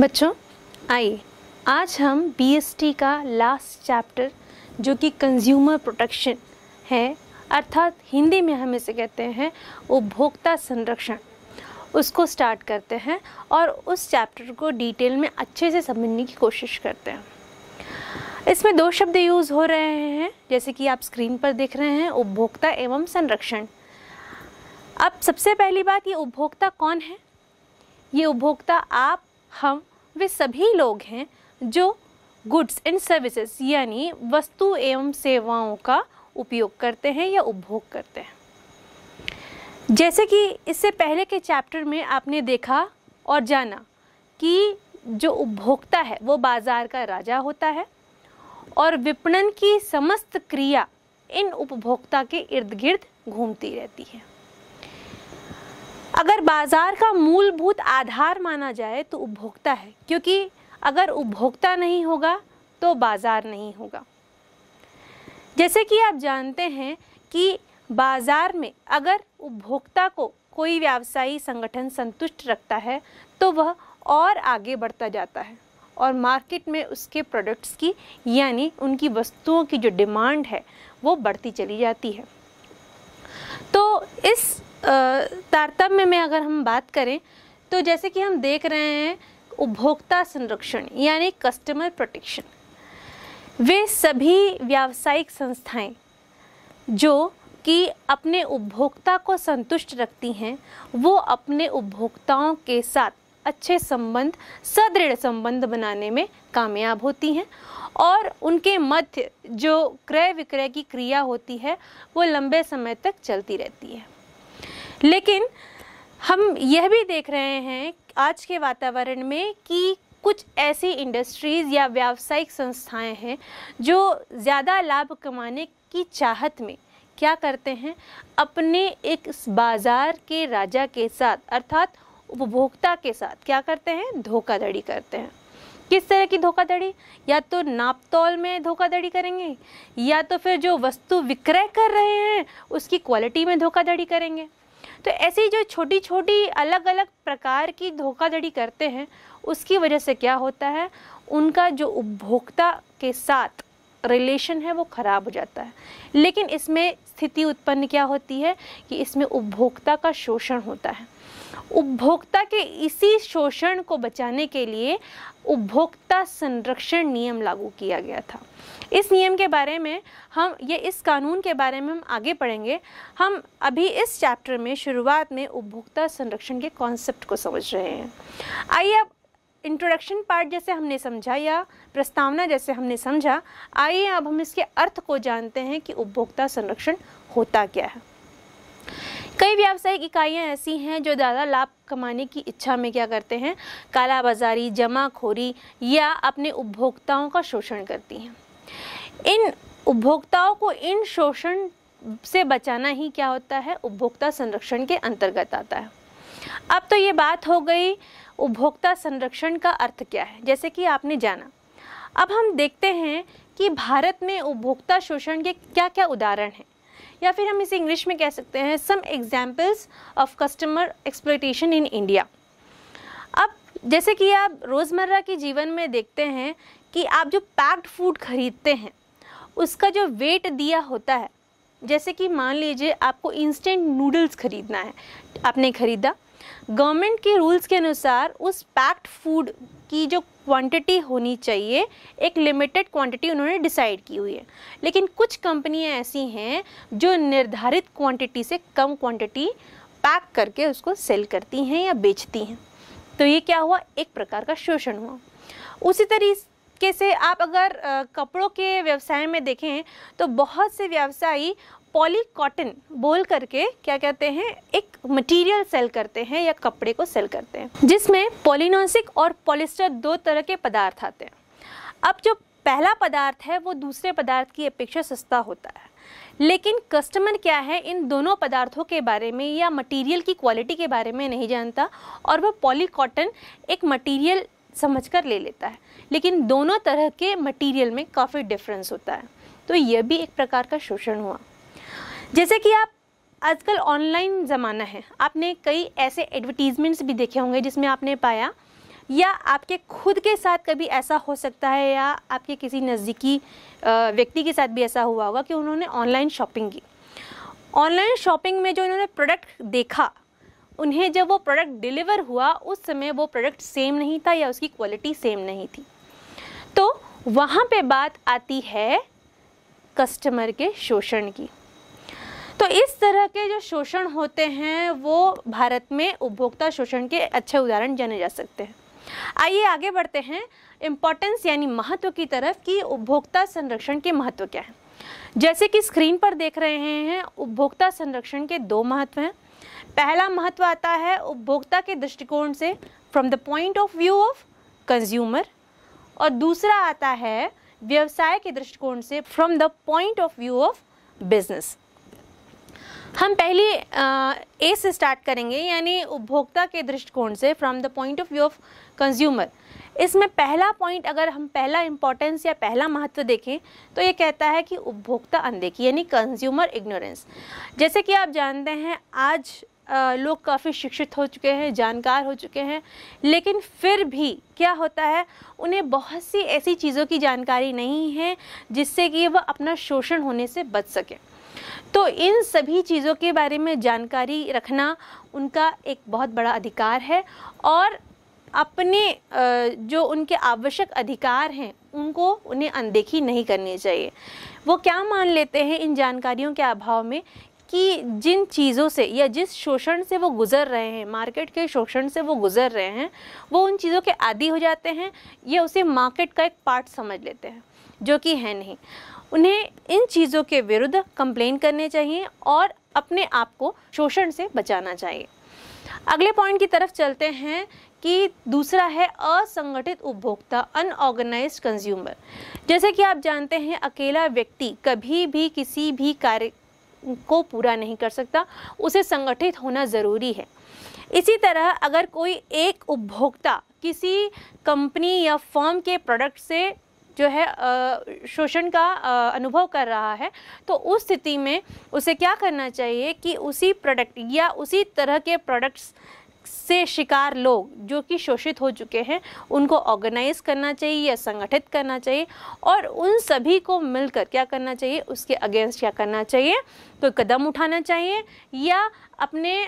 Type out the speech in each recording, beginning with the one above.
बच्चों आइए। आज हम बीएसटी का लास्ट चैप्टर जो कि कंज्यूमर प्रोटेक्शन है अर्थात हिंदी में हम इसे कहते हैं उपभोक्ता संरक्षण। उसको स्टार्ट करते हैं और उस चैप्टर को डिटेल में अच्छे से समझने की कोशिश करते हैं। इसमें दो शब्द यूज़ हो रहे हैं जैसे कि आप स्क्रीन पर देख रहे हैं उपभोक्ता एवं संरक्षण। अब सबसे पहली बात ये उपभोक्ता कौन है? ये उपभोक्ता आप हम, वे सभी लोग हैं जो गुड्स एंड सर्विसेज़ यानी वस्तु एवं सेवाओं का उपयोग करते हैं या उपभोग करते हैं। जैसे कि इससे पहले के चैप्टर में आपने देखा और जाना कि जो उपभोक्ता है, वो बाज़ार का राजा होता है और विपणन की समस्त क्रिया इन उपभोक्ता के इर्द गिर्द घूमती रहती है। अगर बाज़ार का मूलभूत आधार माना जाए तो उपभोक्ता है, क्योंकि अगर उपभोक्ता नहीं होगा तो बाज़ार नहीं होगा। जैसे कि आप जानते हैं कि बाज़ार में अगर उपभोक्ता को कोई व्यवसायी संगठन संतुष्ट रखता है तो वह और आगे बढ़ता जाता है और मार्केट में उसके प्रोडक्ट्स की, यानी उनकी वस्तुओं की जो डिमांड है, वो बढ़ती चली जाती है। तो इस तारतम्य में अगर हम बात करें तो जैसे कि हम देख रहे हैं उपभोक्ता संरक्षण, यानी कस्टमर प्रोटेक्शन वे सभी व्यावसायिक संस्थाएँ जो कि अपने उपभोक्ता को संतुष्ट रखती हैं, वो अपने उपभोक्ताओं के साथ अच्छे संबंध, सदृढ़ संबंध बनाने में कामयाब होती हैं और उनके मध्य जो क्रय विक्रय की क्रिया होती है, वो लंबे समय तक चलती रहती है। लेकिन हम यह भी देख रहे हैं आज के वातावरण में कि कुछ ऐसी इंडस्ट्रीज़ या व्यावसायिक संस्थाएँ हैं जो ज़्यादा लाभ कमाने की चाहत में क्या करते हैं? अपने एक बाज़ार के राजा के साथ, अर्थात उपभोक्ता के साथ क्या करते हैं? धोखाधड़ी करते हैं। किस तरह की धोखाधड़ी? या तो नापतौल में धोखाधड़ी करेंगे, या तो फिर जो वस्तु विक्रय कर रहे हैं, उसकी क्वालिटी में धोखाधड़ी करेंगे। तो ऐसी जो छोटी छोटी अलग अलग प्रकार की धोखाधड़ी करते हैं, उसकी वजह से क्या होता है? उनका जो उपभोक्ता के साथ रिलेशन है, वो ख़राब हो जाता है। लेकिन इसमें स्थिति उत्पन्न क्या होती है कि इसमें उपभोक्ता का शोषण होता है। उपभोक्ता के इसी शोषण को बचाने के लिए उपभोक्ता संरक्षण नियम लागू किया गया था। इस नियम के बारे में हम, ये इस कानून के बारे में हम आगे पढ़ेंगे। हम अभी इस चैप्टर में, शुरुआत में उपभोक्ता संरक्षण के कॉन्सेप्ट को समझ रहे हैं। आइए अब इंट्रोडक्शन पार्ट जैसे हमने समझा या प्रस्तावना जैसे हमने समझा, आइए अब हम इसके अर्थ को जानते हैं कि उपभोक्ता संरक्षण होता क्या है। कई व्यावसायिक इकाइयाँ ऐसी हैं जो ज़्यादा लाभ कमाने की इच्छा में क्या करते हैं? काला बाजारी जमाखोरी या अपने उपभोक्ताओं का शोषण करती हैं। इन उपभोक्ताओं को इन शोषण से बचाना ही क्या होता है? उपभोक्ता संरक्षण के अंतर्गत आता है। अब तो ये बात हो गई, उपभोक्ता संरक्षण का अर्थ क्या है? जैसे कि आपने जाना। अब हम देखते हैं कि भारत में उपभोक्ता शोषण के क्या क्या उदाहरण हैं। या फिर हम इसे इंग्लिश में कह सकते हैं some examples of customer exploitation in India अब, जैसे कि आप रोज़मर्रा के जीवन में देखते हैं कि आप जो पैक्ड फ़ूड खरीदते हैं, उसका जो वेट दिया होता है, जैसे कि मान लीजिए आपको इंस्टेंट नूडल्स खरीदना है, आपने खरीदा गवर्नमेंट के रूल्स के अनुसार उस पैक्ड फ़ूड की जो क्वांटिटी होनी चाहिए, एक लिमिटेड क्वांटिटी उन्होंने डिसाइड की हुई है। लेकिन कुछ कंपनियाँ ऐसी हैं जो निर्धारित क्वांटिटी से कम क्वांटिटी पैक करके उसको सेल करती हैं या बेचती हैं। तो ये क्या हुआ? एक प्रकार का शोषण हुआ। उसी तरीके से आप अगर कपड़ों के व्यवसाय में देखें तो बहुत से व्यवसायी पॉली कॉटन बोल करके क्या कहते हैं, एक मटेरियल सेल करते हैं या कपड़े को सेल करते हैं, जिसमें पॉलिनोसिक और पॉलिस्टर दो तरह के पदार्थ आते हैं। अब जो पहला पदार्थ है, वो दूसरे पदार्थ की अपेक्षा सस्ता होता है। लेकिन कस्टमर क्या है, इन दोनों पदार्थों के बारे में या मटेरियल की क्वालिटी के बारे में नहीं जानता और वह पॉली कॉटन एक मटेरियल समझकर ले लेता है। लेकिन दोनों तरह के मटेरियल में काफ़ी डिफरेंस होता है। तो यह भी एक प्रकार का शोषण हुआ। जैसे कि आप आजकल ऑनलाइन ज़माना है, आपने कई ऐसे एडवर्टीज़मेंट्स भी देखे होंगे जिसमें आपने पाया, या आपके खुद के साथ कभी ऐसा हो सकता है, या आपके किसी नज़दीकी व्यक्ति के साथ भी ऐसा हुआ होगा कि उन्होंने ऑनलाइन शॉपिंग की। ऑनलाइन शॉपिंग में जो इन्होंने प्रोडक्ट देखा, उन्हें जब वो प्रोडक्ट डिलीवर हुआ, उस समय वो प्रोडक्ट सेम नहीं था या उसकी क्वालिटी सेम नहीं थी। तो वहाँ पे बात आती है कस्टमर के शोषण की। तो इस तरह के जो शोषण होते हैं, वो भारत में उपभोक्ता शोषण के अच्छे उदाहरण जाने जा सकते हैं। आइए आगे बढ़ते हैं। इम्पोर्टेंस यानी महत्व की तरफ़ कि उपभोक्ता संरक्षण के महत्व क्या है। जैसे कि स्क्रीन पर देख रहे हैं, उपभोक्ता संरक्षण के दो महत्व हैं। पहला महत्व आता है उपभोक्ता के दृष्टिकोण से from the point of view of consumer और दूसरा आता है व्यवसाय के दृष्टिकोण से from the point of view of business हम पहले ए से स्टार्ट करेंगे, यानी उपभोक्ता के दृष्टिकोण से from the point of view of consumer इसमें पहला पॉइंट अगर हम पहला इम्पोर्टेंस या पहला महत्व देखें तो ये कहता है कि उपभोक्ता अनदेखी, यानी कंज्यूमर इग्नोरेंस जैसे कि आप जानते हैं, आज लोग काफ़ी शिक्षित हो चुके हैं, जानकार हो चुके हैं, लेकिन फिर भी क्या होता है, उन्हें बहुत सी ऐसी चीज़ों की जानकारी नहीं है जिससे कि वह अपना शोषण होने से बच सके। तो इन सभी चीज़ों के बारे में जानकारी रखना उनका एक बहुत बड़ा अधिकार है और अपने जो उनके आवश्यक अधिकार हैं, उनको उन्हें अनदेखी नहीं करनी चाहिए। वो क्या मान लेते हैं इन जानकारियों के अभाव में कि जिन चीज़ों से या जिस शोषण से वो गुज़र रहे हैं, मार्केट के शोषण से वो गुज़र रहे हैं, वो उन चीज़ों के आदि हो जाते हैं या उसे मार्केट का एक पार्ट समझ लेते हैं, जो कि है नहीं। उन्हें इन चीज़ों के विरुद्ध कंप्लेन करने चाहिए और अपने आप को शोषण से बचाना चाहिए। अगले पॉइंट की तरफ़ चलते हैं कि दूसरा है असंगठित उपभोक्ता अनऑर्गेनाइज कंज्यूमर जैसे कि आप जानते हैं, अकेला व्यक्ति कभी भी किसी भी कार्य को पूरा नहीं कर सकता, उसे संगठित होना ज़रूरी है। इसी तरह अगर कोई एक उपभोक्ता किसी कंपनी या फर्म के प्रोडक्ट से जो है शोषण का अनुभव कर रहा है तो उस स्थिति में उसे क्या करना चाहिए कि उसी प्रोडक्ट या उसी तरह के प्रोडक्ट्स से शिकार लोग जो कि शोषित हो चुके हैं, उनको ऑर्गेनाइज करना चाहिए या संगठित करना चाहिए और उन सभी को मिलकर क्या करना चाहिए, उसके अगेंस्ट क्या करना चाहिए? कोई कदम उठाना चाहिए या अपने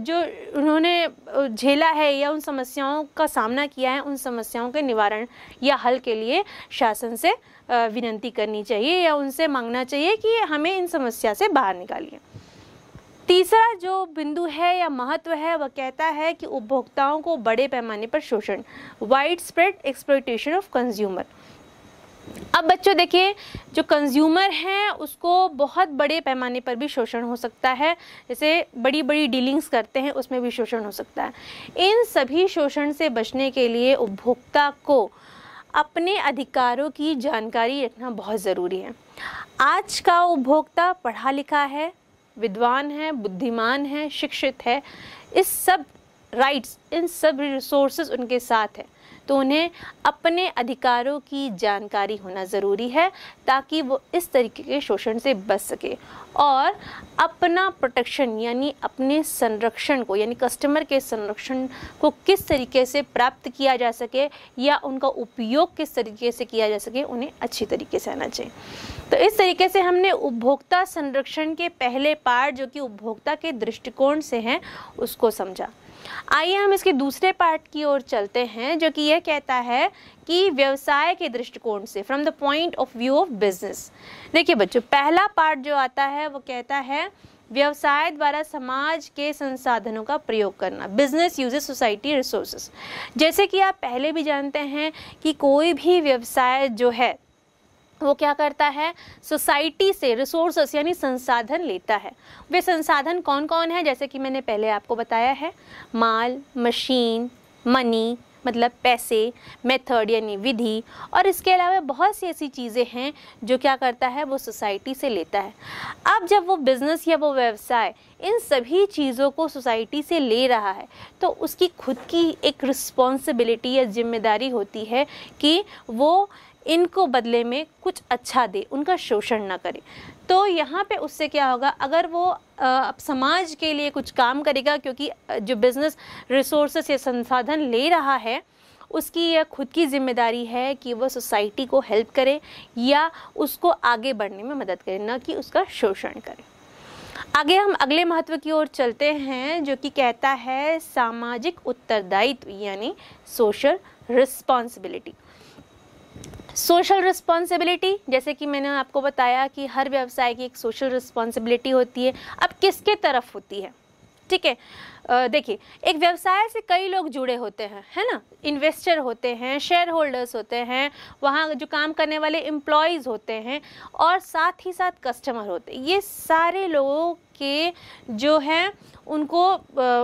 जो उन्होंने झेला है या उन समस्याओं का सामना किया है, उन समस्याओं के निवारण या हल के लिए शासन से विनंती करनी चाहिए या उनसे मांगना चाहिए कि हमें इन समस्या से बाहर निकालिए। तीसरा जो बिंदु है या महत्व है, वह कहता है कि उपभोक्ताओं को बड़े पैमाने पर शोषण wide spread exploitation of consumer अब बच्चों, देखिए, जो कंज्यूमर हैं, उसको बहुत बड़े पैमाने पर भी शोषण हो सकता है। जैसे बड़ी बड़ी डीलिंग्स करते हैं, उसमें भी शोषण हो सकता है। इन सभी शोषण से बचने के लिए उपभोक्ता को अपने अधिकारों की जानकारी रखना बहुत ज़रूरी है। आज का उपभोक्ता पढ़ा लिखा है विद्वान है, बुद्धिमान है, शिक्षित है, इस सब राइट्स इन सब रिसोर्सेज उनके साथ है। तो उन्हें अपने अधिकारों की जानकारी होना ज़रूरी है ताकि वो इस तरीके के शोषण से बच सके। और अपना प्रोटेक्शन यानी अपने संरक्षण को, यानी कस्टमर के संरक्षण को किस तरीके से प्राप्त किया जा सके या उनका उपयोग किस तरीके से किया जा सके, उन्हें अच्छी तरीके से आना चाहिए। तो इस तरीके से हमने उपभोक्ता संरक्षण के पहले पार्ट जो कि उपभोक्ता के दृष्टिकोण से हैं, उसको समझा। आइए हम इसके दूसरे पार्ट की ओर चलते हैं, जो कि यह कहता है कि व्यवसाय के दृष्टिकोण से from the point of view of business देखिए बच्चों, पहला पार्ट जो आता है, वो कहता है व्यवसाय द्वारा समाज के संसाधनों का प्रयोग करना। बिज़नेस यूजेस सोसाइटी रिसोर्सेज जैसे कि आप पहले भी जानते हैं कि कोई भी व्यवसाय जो है वो क्या करता है? सोसाइटी से रिसोर्सेस यानी संसाधन लेता है। वे संसाधन कौन कौन है? जैसे कि मैंने पहले आपको बताया है, माल मशीन मनी मतलब पैसे मेथड यानी विधि, और इसके अलावा बहुत सी ऐसी चीज़ें हैं जो क्या करता है? वो सोसाइटी से लेता है। अब जब वो बिज़नेस या वो व्यवसाय इन सभी चीज़ों को सोसाइटी से ले रहा है तो उसकी खुद की एक रिस्पॉन्सिबिलिटी या ज़िम्मेदारी होती है कि वो इनको बदले में कुछ अच्छा दे उनका शोषण ना करे। तो यहाँ पे उससे क्या होगा अगर वो आ, समाज के लिए कुछ काम करेगा क्योंकि जो बिज़नेस रिसोर्सेस या संसाधन ले रहा है उसकी यह खुद की ज़िम्मेदारी है कि वह सोसाइटी को हेल्प करे या उसको आगे बढ़ने में मदद करे न कि उसका शोषण करे। आगे हम अगले महत्व की ओर चलते हैं जो कि कहता है सामाजिक उत्तरदायित्व यानी सोशल रिस्पॉन्सिबिलिटी सोशल रिस्पॉन्सिबिलिटी, जैसे कि मैंने आपको बताया कि हर व्यवसाय की एक सोशल रिस्पॉन्सिबिलिटी होती है। अब किसके तरफ़ होती है? ठीक है देखिए, एक व्यवसाय से कई लोग जुड़े होते हैं, है ना? इन्वेस्टर होते हैं शेयर होल्डर्स होते हैं, वहाँ जो काम करने वाले एम्प्लॉयज़ होते हैं और साथ ही साथ कस्टमर होते हैं। ये सारे लोगों के जो है, उनको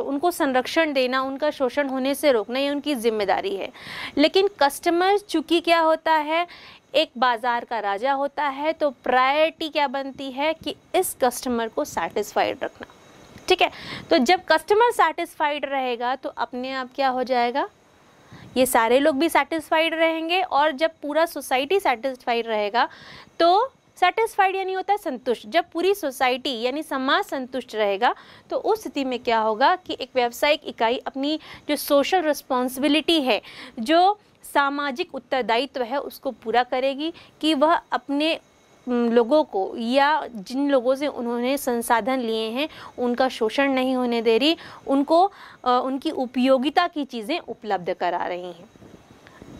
उनको संरक्षण देना, उनका शोषण होने से रोकना, ये उनकी ज़िम्मेदारी है। लेकिन कस्टमर चूँकि क्या होता है, एक बाज़ार का राजा होता है तो प्रायोरिटी क्या बनती है कि इस कस्टमर को सेटिस्फाइड रखना। ठीक है? तो जब कस्टमर सेटिस्फाइड रहेगा तो अपने आप क्या हो जाएगा? ये सारे लोग भी सेटिस्फाइड रहेंगे, और जब पूरा सोसाइटी सेटिस्फाइड रहेगा तो सेटिस्फाइड यानी होता है संतुष्ट। जब पूरी सोसाइटी यानी समाज संतुष्ट रहेगा तो उस स्थिति में क्या होगा कि एक व्यावसायिक इकाई अपनी जो सोशल रिस्पॉन्सिबिलिटी है, जो सामाजिक उत्तरदायित्व है, उसको पूरा करेगी कि वह अपने लोगों को या जिन लोगों से उन्होंने संसाधन लिए हैं, उनका शोषण नहीं होने दे रही, उनको उनकी उपयोगिता की चीज़ें उपलब्ध करा रही हैं।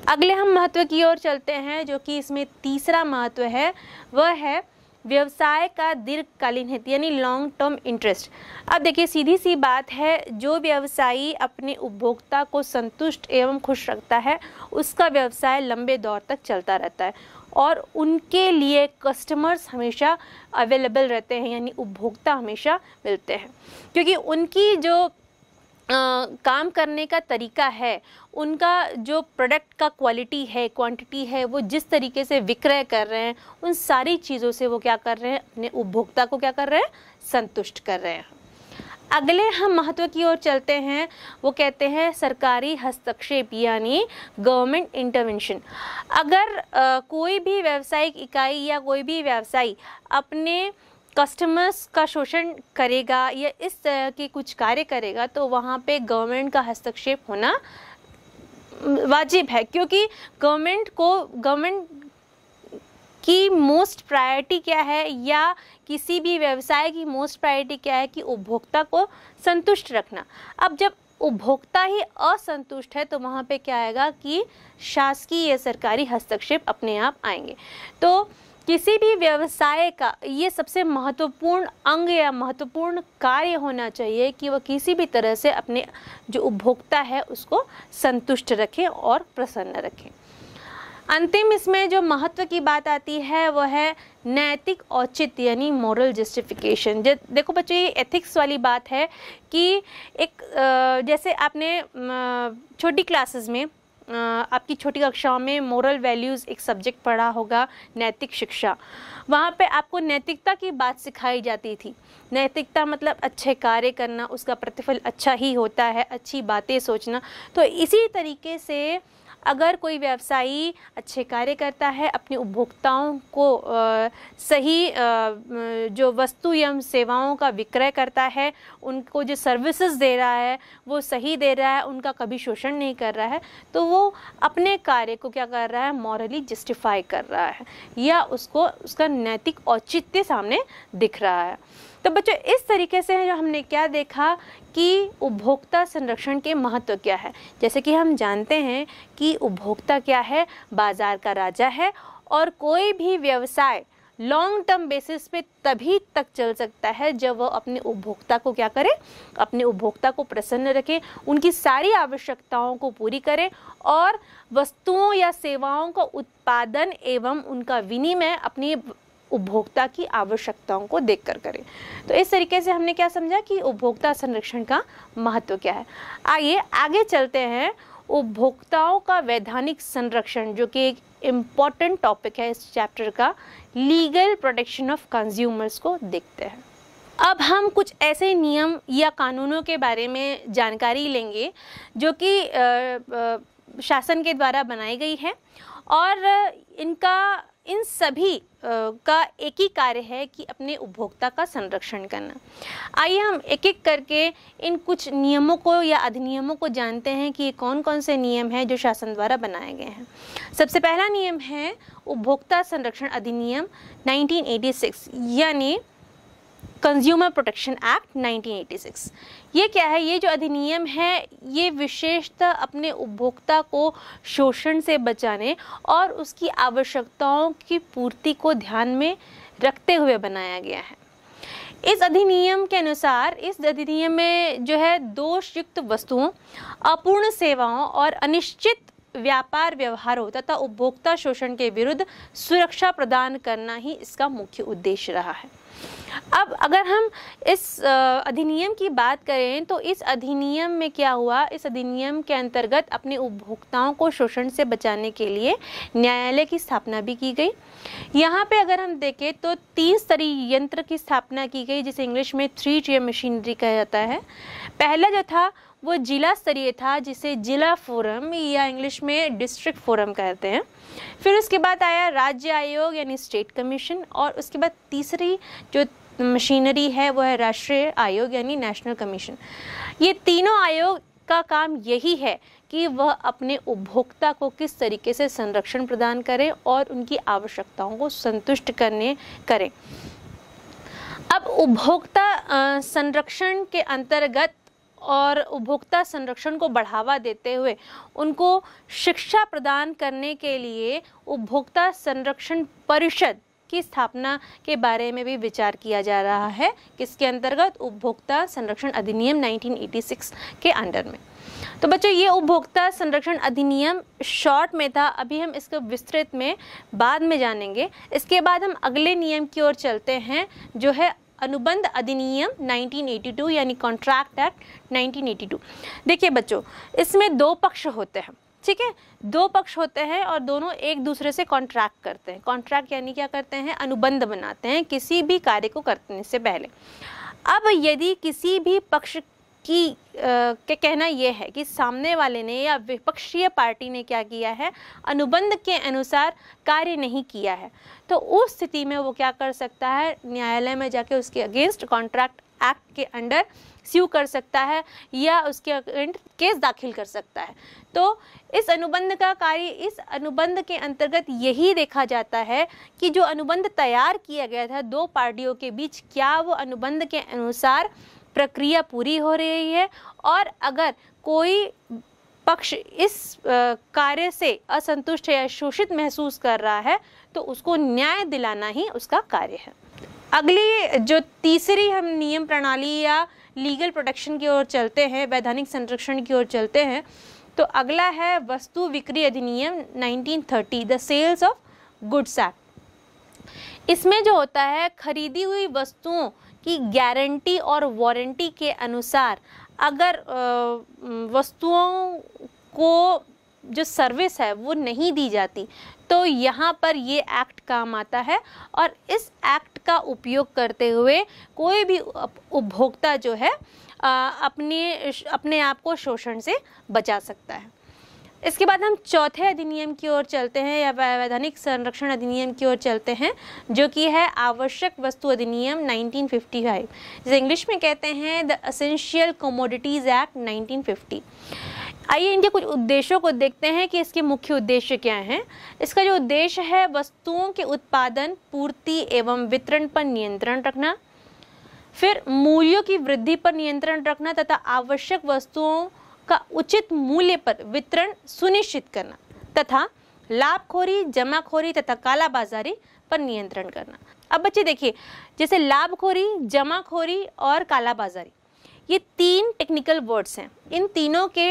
अगले हम महत्व की ओर चलते हैं, जो कि इसमें तीसरा महत्व है, वह है व्यवसाय का दीर्घकालीन हित, यानी लॉन्ग टर्म इंटरेस्ट अब देखिए, सीधी सी बात है, जो व्यवसायी अपने उपभोक्ता को संतुष्ट एवं खुश रखता है, उसका व्यवसाय लंबे दौर तक चलता रहता है और उनके लिए कस्टमर्स हमेशा अवेलेबल रहते हैं, यानी उपभोक्ता हमेशा मिलते हैं। क्योंकि उनकी जो आ, काम करने का तरीका है उनका जो प्रोडक्ट का क्वालिटी है क्वांटिटी है वो जिस तरीके से विक्रय कर रहे हैं उन सारी चीज़ों से वो क्या कर रहे हैं अपने उपभोक्ता को क्या कर रहे हैं संतुष्ट कर रहे हैं। अगले हम महत्व की ओर चलते हैं वो कहते हैं सरकारी हस्तक्षेप यानी गवर्नमेंट इंटरवेंशन अगर आ, कोई भी व्यावसायिक इकाई या कोई भी व्यवसायी अपने कस्टमर्स का शोषण करेगा या इस तरह के कुछ कार्य करेगा तो वहाँ पे गवर्नमेंट का हस्तक्षेप होना वाजिब है, क्योंकि गवर्नमेंट को गवर्नमेंट की मोस्ट प्रायोरिटी क्या है या किसी भी व्यवसाय की मोस्ट प्रायोरिटी क्या है कि उपभोक्ता को संतुष्ट रखना। अब जब उपभोक्ता ही असंतुष्ट है तो वहाँ पे क्या आएगा कि शासकीय या सरकारी हस्तक्षेप अपने आप आएँगे। तो किसी भी व्यवसाय का ये सबसे महत्वपूर्ण अंग या महत्वपूर्ण कार्य होना चाहिए कि वह किसी भी तरह से अपने जो उपभोक्ता है उसको संतुष्ट रखें और प्रसन्न रखें। अंतिम इसमें जो महत्व की बात आती है, वह है नैतिक औचित्य यानी मॉरल जस्टिफिकेशन देखो बच्चों, ये एथिक्स वाली बात है कि एक जैसे आपने छोटी क्लासेस में आपकी छोटी कक्षाओं में मोरल वैल्यूज़ एक सब्जेक्ट पढ़ा होगा, नैतिक शिक्षा। वहाँ पे आपको नैतिकता की बात सिखाई जाती थी। नैतिकता मतलब अच्छे कार्य करना, उसका प्रतिफल अच्छा ही होता है, अच्छी बातें सोचना। तो इसी तरीके से अगर कोई व्यवसायी अच्छे कार्य करता है, अपने उपभोक्ताओं को सही जो वस्तु एवं सेवाओं का विक्रय करता है, उनको जो सर्विसेज़ दे रहा है, वो सही दे रहा है, उनका कभी शोषण नहीं कर रहा है तो वो अपने कार्य को क्या कर रहा है मॉरली जस्टिफाई कर रहा है, या उसको, उसका नैतिक औचित्य सामने दिख रहा है। तो बच्चों, इस तरीके से जो हमने क्या देखा कि उपभोक्ता संरक्षण के महत्व क्या है? जैसे कि हम जानते हैं कि उपभोक्ता क्या है? बाज़ार का राजा है और कोई भी व्यवसाय लॉन्ग टर्म बेसिस पे तभी तक चल सकता है जब वह अपने उपभोक्ता को क्या करे? अपने उपभोक्ता को प्रसन्न रखे, उनकी सारी आवश्यकताओं को पूरी करे और वस्तुओं या सेवाओं का उत्पादन एवं उनका विनिमय अपनी उपभोक्ता की आवश्यकताओं को देखकर करें। तो इस तरीके से हमने क्या समझा कि उपभोक्ता संरक्षण का महत्व क्या है। आइए, आगे चलते हैं। उपभोक्ताओं का वैधानिक संरक्षण, जो कि एक इंपॉर्टेंट टॉपिक है, इस चैप्टर का लीगल प्रोटेक्शन ऑफ़ कंज्यूमर्स को देखते हैं। अब हम कुछ ऐसे नियम या कानूनों के बारे में जानकारी लेंगे, जो कि शासन के द्वारा बनाई गई है, और इनका इन सभी का एक ही कार्य है कि अपने उपभोक्ता का संरक्षण करना। आइए हम एक एक करके इन कुछ नियमों को या अधिनियमों को जानते हैं कि ये कौन कौन से नियम हैं जो शासन द्वारा बनाए गए हैं। सबसे पहला नियम है उपभोक्ता संरक्षण अधिनियम 1986 यानी कंज्यूमर प्रोटेक्शन एक्ट 1986 ये क्या है? ये जो अधिनियम है, ये विशेषतः अपने उपभोक्ता को शोषण से बचाने और उसकी आवश्यकताओं की पूर्ति को ध्यान में रखते हुए बनाया गया है। इस अधिनियम के अनुसार, इस अधिनियम में जो है दोषयुक्त वस्तुओं, अपूर्ण सेवाओं और अनिश्चित व्यापार व्यवहारों तथा उपभोक्ता शोषण के विरुद्ध सुरक्षा प्रदान करना ही इसका मुख्य उद्देश्य रहा है। अब अगर हम इस अधिनियम की बात करें तो इस अधिनियम में क्या हुआ? इस अधिनियम के अंतर्गत अपने उपभोक्ताओं को शोषण से बचाने के लिए न्यायालय की स्थापना भी की गई। यहाँ पे अगर हम देखें तो तीन स्तरीय यंत्र की स्थापना की गई, जिसे इंग्लिश में थ्री टीयर मशीनरी कहा जाता है। पहला जो था वो जिला स्तरीय था, जिसे जिला फोरम या इंग्लिश में डिस्ट्रिक्ट फोरम कहते हैं। फिर उसके बाद आया राज्य आयोग यानी स्टेट कमीशन, और उसके बाद तीसरी जो मशीनरी है, वो है राष्ट्रीय आयोग यानी नेशनल कमीशन। ये तीनों आयोग का काम यही है कि वह अपने उपभोक्ता को किस तरीके से संरक्षण प्रदान करें और उनकी आवश्यकताओं को संतुष्ट करने करें। अब उपभोक्ता संरक्षण के अंतर्गत और उपभोक्ता संरक्षण को बढ़ावा देते हुए उनको शिक्षा प्रदान करने के लिए उपभोक्ता संरक्षण परिषद की स्थापना के बारे में भी विचार किया जा रहा है, किसके अंतर्गत उपभोक्ता संरक्षण अधिनियम 1986 के अंडर में। तो बच्चों, ये उपभोक्ता संरक्षण अधिनियम शॉर्ट में था, अभी हम इसको विस्तृत में बाद में जानेंगे। इसके बाद हम अगले नियम की ओर चलते हैं, जो है अनुबंध अधिनियम 1982 यानी कॉन्ट्रैक्ट एक्ट 1982 देखिए बच्चों, इसमें दो पक्ष होते हैं, ठीक है? दो पक्ष होते हैं और दोनों एक दूसरे से कॉन्ट्रैक्ट करते हैं। कॉन्ट्रैक्ट यानी क्या करते हैं? अनुबंध बनाते हैं किसी भी कार्य को करने से पहले। अब यदि किसी भी पक्ष की के कहना यह है कि सामने वाले ने या विपक्षीय पार्टी ने क्या किया है? अनुबंध के अनुसार कार्य नहीं किया है। तो उस स्थिति में वो क्या कर सकता है? न्यायालय में जाके उसके अगेंस्ट कॉन्ट्रैक्ट एक्ट के अंडर स्यू कर सकता है या उसके अगेंस्ट केस दाखिल कर सकता है। तो इस अनुबंध का कार्य, इस अनुबंध के अंतर्गत यही देखा जाता है कि जो अनुबंध तैयार किया गया था, दो पार्टियों के बीच, क्या वो अनुबंध के अनुसार प्रक्रिया पूरी हो रही है और अगर कोई पक्ष इस कार्य से असंतुष्ट या शोषित महसूस कर रहा है तो उसको न्याय दिलाना ही उसका कार्य है। अगली, जो तीसरी हम नियम प्रणाली या लीगल प्रोटेक्शन की ओर चलते हैं, वैधानिक संरक्षण की ओर चलते हैं तो अगला है वस्तु विक्री अधिनियम 1930 the sales of goods act. इसमें जो होता है, खरीदी हुई वस्तुओं की गारंटी और वारंटी के अनुसार अगर वस्तुओं को जो सर्विस है वो नहीं दी जाती तो यहाँ पर ये एक्ट काम आता है और इस एक्ट का उपयोग करते हुए कोई भी उपभोक्ता जो है अपने अपने आप को शोषण से बचा सकता है। इसके बाद हम चौथे अधिनियम की ओर चलते हैं, या वैधानिक संरक्षण अधिनियम की ओर चलते हैं, जो कि है आवश्यक वस्तु अधिनियम 1955 जिसे इंग्लिश में कहते हैं द असेंशियल कमोडिटीज़ एक्ट 1950 आइए इनके कुछ उद्देश्यों को देखते हैं कि इसके मुख्य उद्देश्य क्या हैं। इसका जो उद्देश्य है वस्तुओं के उत्पादन, पूर्ति एवं वितरण पर नियंत्रण रखना। फिर मूल्यों की वृद्धि पर नियंत्रण रखना तथा आवश्यक वस्तुओं का उचित मूल्य पर वितरण सुनिश्चित करना, तथा लाभखोरी, जमाखोरी तथा कालाबाजारी पर नियंत्रण करना। अब बच्चे देखिए, जैसे लाभखोरी, जमाखोरी और कालाबाजारी, ये तीन टेक्निकल वर्ड्स हैं। इन तीनों के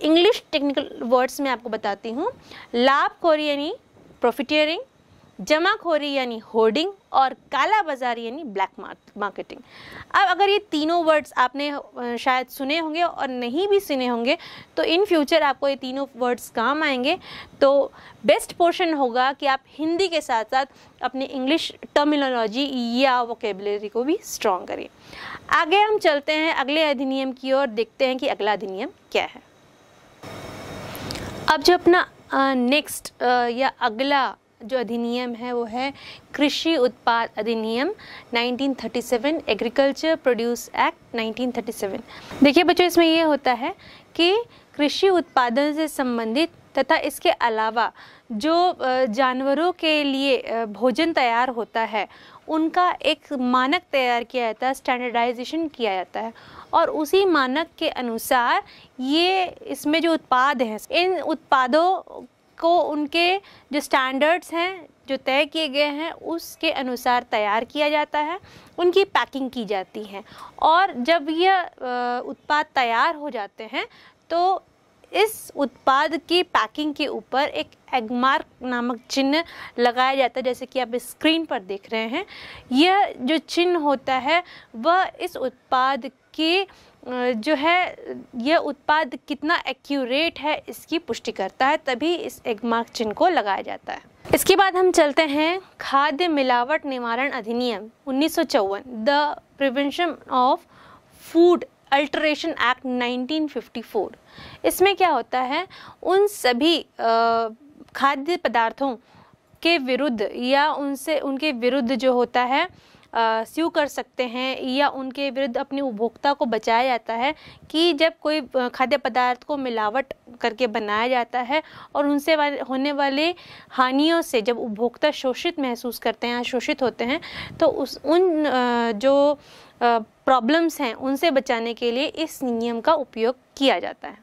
इंग्लिश टेक्निकल वर्ड्स में आपको बताती हूँ। लाभखोरी यानी प्रॉफिटियरिंग जमाखोरी यानी होर्डिंग और काला बाज़ार यानी ब्लैक मार्केटिंग। अब अगर ये तीनों वर्ड्स आपने शायद सुने होंगे और नहीं भी सुने होंगे तो इन फ्यूचर आपको ये तीनों वर्ड्स काम आएँगे। तो बेस्ट पोर्शन होगा कि आप हिंदी के साथ साथ अपने इंग्लिश टर्मिनोलॉजी या वोकेबलरी को भी स्ट्रॉन्ग करें आगे हम चलते हैं अगले अधिनियम की ओर, देखते हैं कि अगला अधिनियम क्या है। अब जो अपना नेक्स्ट या अगला जो अधिनियम है वो है कृषि उत्पाद अधिनियम 1937 एग्रीकल्चर प्रोड्यूस एक्ट 1937 देखिए बच्चों, इसमें ये होता है कि कृषि उत्पादन से संबंधित तथा इसके अलावा जो जानवरों के लिए भोजन तैयार होता है, उनका एक मानक तैयार किया जाता है स्टैंडर्डाइजेशन किया जाता है। और उसी मानक के अनुसार ये इसमें जो उत्पाद हैं, इन उत्पादों को उनके जो स्टैंडर्ड्स हैं, जो तय किए गए हैं, उसके अनुसार तैयार किया जाता है, उनकी पैकिंग की जाती है। और जब यह उत्पाद तैयार हो जाते हैं तो इस उत्पाद की पैकिंग के ऊपर एक एगमार्क नामक चिन्ह लगाया जाता है, जैसे कि आप स्क्रीन पर देख रहे हैं। यह जो चिन्ह होता है, वह इस उत्पाद की जो है यह उत्पाद कितना एक्यूरेट है, इसकी पुष्टि करता है, तभी इस एगमार्क चिन्ह को लगाया जाता है। इसके बाद हम चलते हैं खाद्य मिलावट निवारण अधिनियम, उन्नीस सौ चौवन the prevention of food adulteration act 1954 इसमें क्या होता है, उन सभी खाद्य पदार्थों के विरुद्ध या उनसे, उनके विरुद्ध जो होता है स्यू कर सकते हैं या उनके विरुद्ध अपने उपभोक्ता को बचाया जाता है कि जब कोई खाद्य पदार्थ को मिलावट करके बनाया जाता है और उनसे वाले, होने वाले हानियों से जब उपभोक्ता शोषित महसूस करते हैं या शोषित होते हैं तो उस, उन जो प्रॉब्लम्स हैं उनसे बचाने के लिए इस नियम का उपयोग किया जाता है।